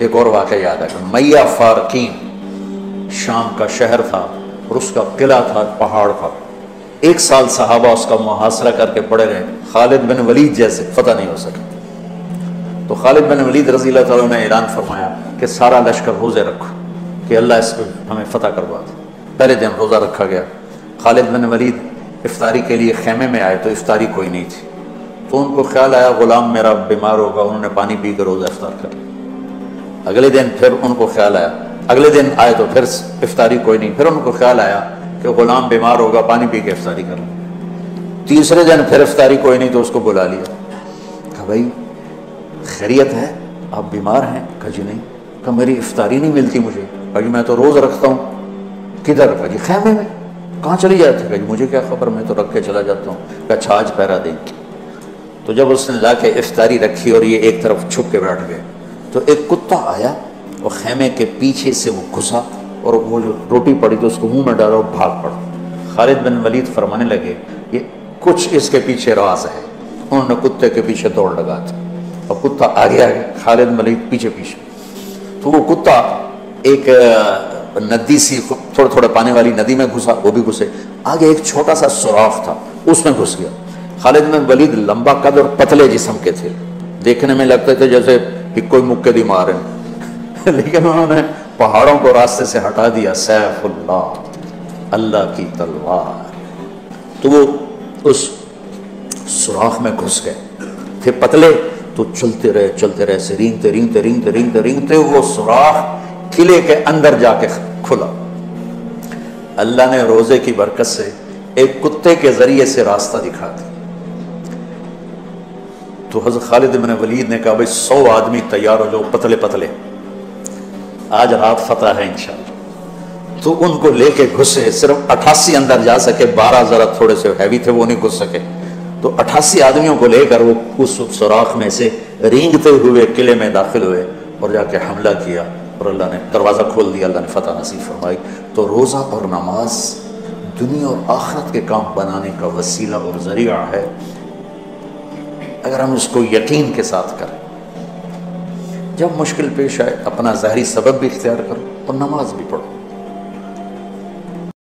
एक और वाक़ याद है मैया फारकीन शाम का शहर था और उसका किला था पहाड़ था। एक साल सहाबा उसका मुहासरा करके पड़े रहे। खालिद बिन वलीद जैसे फतह नहीं हो सके। तो खालिद बिन वलीद रज़ी ने ऐलान फरमाया कि सारा लश्कर रोज़े रखो, कि अल्लाह इसको हमें फ़तह करवा दे। पहले दिन रोज़ा रखा गया। खालिद बिन वलीद इफ्तारी के लिए खेमे में आए तो इफ्तारी कोई नहीं थी। तो उनको ख्याल आया, ग़ुलाम मेरा बीमार होगा, उन्होंने पानी पी कर रोज़ा इफ्तार कर अगले दिन फिर उनको ख्याल आया। अगले दिन आए तो फिर इफ्तारी कोई नहीं। फिर उनको ख्याल आया कि ग़ुलाम बीमार होगा, पानी पी के इफ्तारी कर लो। तीसरे दिन फिर इफ्तारी कोई नहीं तो उसको बुला लिया। कहा, भाई, खैरियत है? आप बीमार हैं? कहा, जी नहीं। कहा, मेरी इफ्तारी नहीं मिलती मुझे। कहा मैं तो रोज़ रखता हूँ। किधर? कहा, जी, खैमे में। कहाँ चली जाती? कहा, जी, मुझे क्या खबर? मैं तो रख के चला जाता हूँ। कहा आज पैरा देंगे तो जब उसने ला के इफ्तारी रखी और ये एक तरफ़ छुप के बैठ गए। तो एक कुत्ता आया और खेमे के पीछे से वो घुसा और वो जो रोटी पड़ी तो उसको मुँह में डाला और भाग पड़ा। खालिद बिन वलीद फरमाने लगे, ये कुछ इसके पीछे राज है। उन्होंने कुत्ते के पीछे दौड़ लगा था और कुत्ता आगे आगे, खालिद वलीद पीछे पीछे। तो वो कुत्ता एक नदी सी थोड़े थोड़े पानी वाली नदी में घुसा, वो भी घुसे। आगे एक छोटा सा सुराख था, उसमें घुस गया। खालिद बिन वलीद लंबा कद और पतले जिसम के थे। देखने में लगते थे जैसे कोई मुक्के दी मार लेकिन उन्होंने पहाड़ों को रास्ते से हटा दिया सैफुल्ला अल्लाह की तलवार। तो वो उस सुराख में घुस गए। थे पतले तो चलते रहे चलते रहे से रींगते रींगते रींगते रींगते रींगते, वो सुराख किले के अंदर जाके खुला। अल्लाह ने रोज़े की बरकत से एक कुत्ते के ज़रिए से रास्ता दिखा दिया। तो हज़रत खालिद बिन वलीद ने कहा, भाई, सौ आदमी तैयार हो जाओ, पतले पतले। आज रात फतह है, इंशाल्लाह। तो उनको लेके घुसे, सिर्फ़ अठासी अंदर जा सके, बारह जरा थोड़े से हैवी थे, वो नहीं घुस सके। तो अठासी आदमियों को लेकर वो उस सुराख में से रेंगते हुए, किले में दाखिल हुए और जाके हमला किया और अल्लाह ने दरवाज़ा खोल दिया, अल्लाह ने फतह नसीब फरमाई। तो रोज़ा और नमाज़, दुनिया और आखरत के काम बनाने का वसीला और ज़रिया है। अगर हम उसको यकीन के साथ करें, जब मुश्किल पेश आए, अपना ज़हरी सबब भी इख्तियार करो और नमाज़ भी पढ़ो।